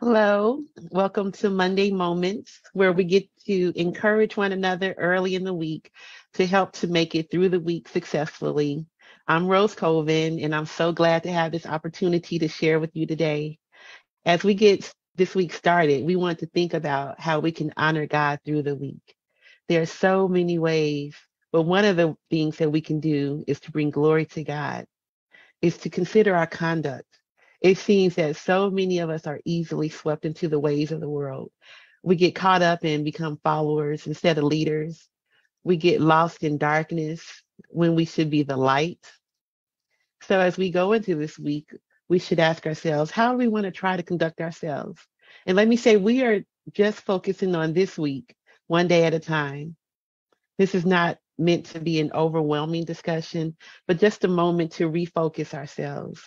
Hello, welcome to Monday Moments, where we get to encourage one another early in the week to help to make it through the week successfully. I'm Rose Colvin, and I'm so glad to have this opportunity to share with you today. As we get this week started, we want to think about how we can honor God through the week. There are so many ways, but one of the things that we can do is to bring glory to God, is to consider our conduct it seems that so many of us are easily swept into the ways of the world. We get caught up and become followers instead of leaders. We get lost in darkness when we should be the light. So as we go into this week, we should ask ourselves, how do we want to try to conduct ourselves? And let me say, we are just focusing on this week, one day at a time. This is not meant to be an overwhelming discussion, but just a moment to refocus ourselves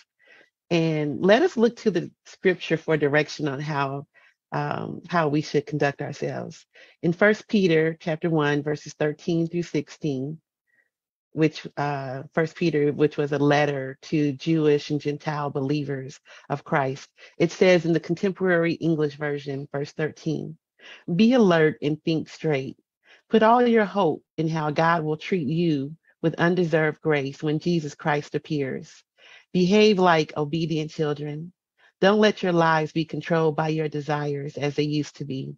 and let us look to the scripture for direction on how um, how we should conduct ourselves. In First Peter chapter one, verses 13 through 16, which uh, First Peter, which was a letter to Jewish and Gentile believers of Christ, it says in the contemporary English version, verse 13, "Be alert and think straight. Put all your hope in how God will treat you with undeserved grace when Jesus Christ appears." Behave like obedient children. Don't let your lives be controlled by your desires as they used to be.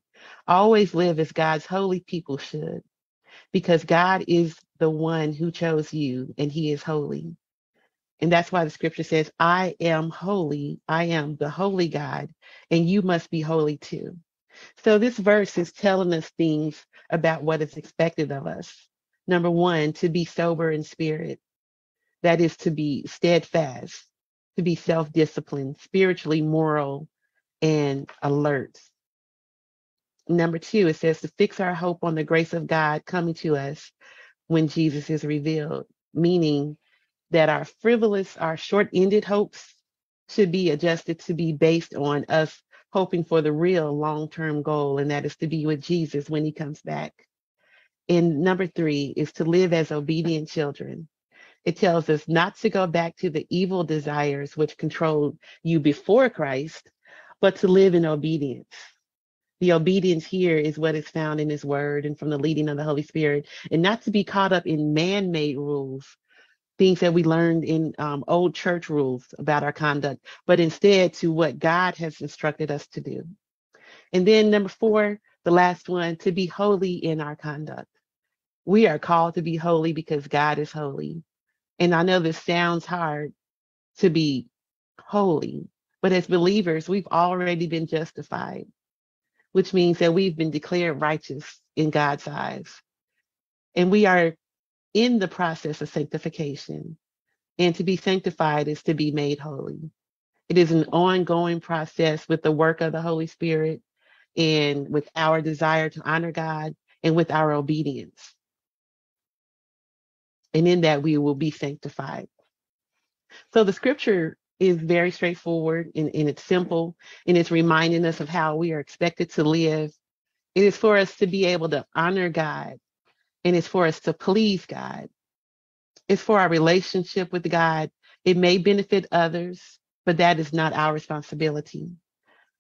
Always live as God's holy people should, because God is the one who chose you and he is holy. And that's why the scripture says, I am holy. I am the holy God, and you must be holy too. So this verse is telling us things about what is expected of us. Number one, to be sober in spirit. That is to be steadfast, to be self disciplined, spiritually moral, and alert. Number two, it says to fix our hope on the grace of God coming to us when Jesus is revealed, meaning that our frivolous, our short ended hopes should be adjusted to be based on us hoping for the real long term goal, and that is to be with Jesus when he comes back. And number three is to live as obedient children, it tells us not to go back to the evil desires which controlled you before Christ, but to live in obedience. The obedience here is what is found in his word and from the leading of the Holy Spirit, and not to be caught up in man made rules, things that we learned in um, old church rules about our conduct, but instead to what God has instructed us to do. And then number four, the last one, to be holy in our conduct. We are called to be holy because God is holy. And I know this sounds hard to be holy, but as believers, we've already been justified, which means that we've been declared righteous in God's eyes. And we are in the process of sanctification. And to be sanctified is to be made holy. It is an ongoing process with the work of the Holy Spirit and with our desire to honor God and with our obedience. And in that, we will be sanctified. So the scripture is very straightforward and, and it's simple and it's reminding us of how we are expected to live. It is for us to be able to honor God and it's for us to please God. It's for our relationship with God. It may benefit others, but that is not our responsibility.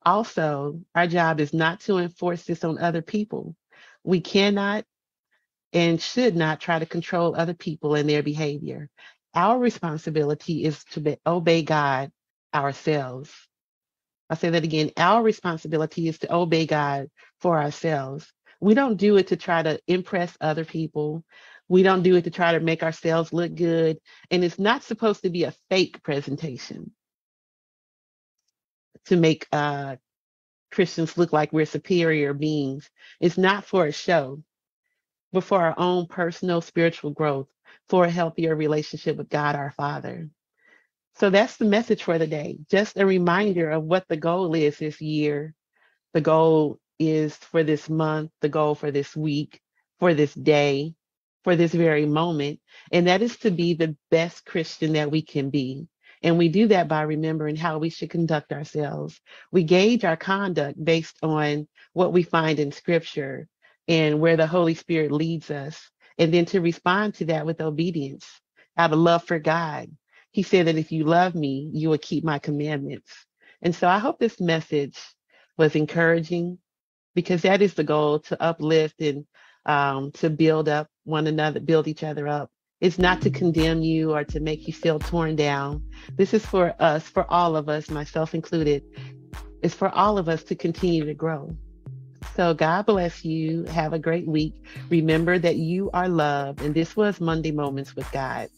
Also, our job is not to enforce this on other people. We cannot and should not try to control other people and their behavior. Our responsibility is to be, obey God ourselves. I'll say that again. Our responsibility is to obey God for ourselves. We don't do it to try to impress other people. We don't do it to try to make ourselves look good. And it's not supposed to be a fake presentation to make uh, Christians look like we're superior beings. It's not for a show but for our own personal spiritual growth, for a healthier relationship with God our Father. So that's the message for the day. Just a reminder of what the goal is this year. The goal is for this month, the goal for this week, for this day, for this very moment. And that is to be the best Christian that we can be. And we do that by remembering how we should conduct ourselves. We gauge our conduct based on what we find in scripture and where the Holy Spirit leads us. And then to respond to that with obedience out of love for God. He said that if you love me, you will keep my commandments. And so I hope this message was encouraging because that is the goal to uplift and um, to build up one another, build each other up. It's not to condemn you or to make you feel torn down. This is for us, for all of us, myself included. It's for all of us to continue to grow. So God bless you. Have a great week. Remember that you are loved. And this was Monday Moments with God.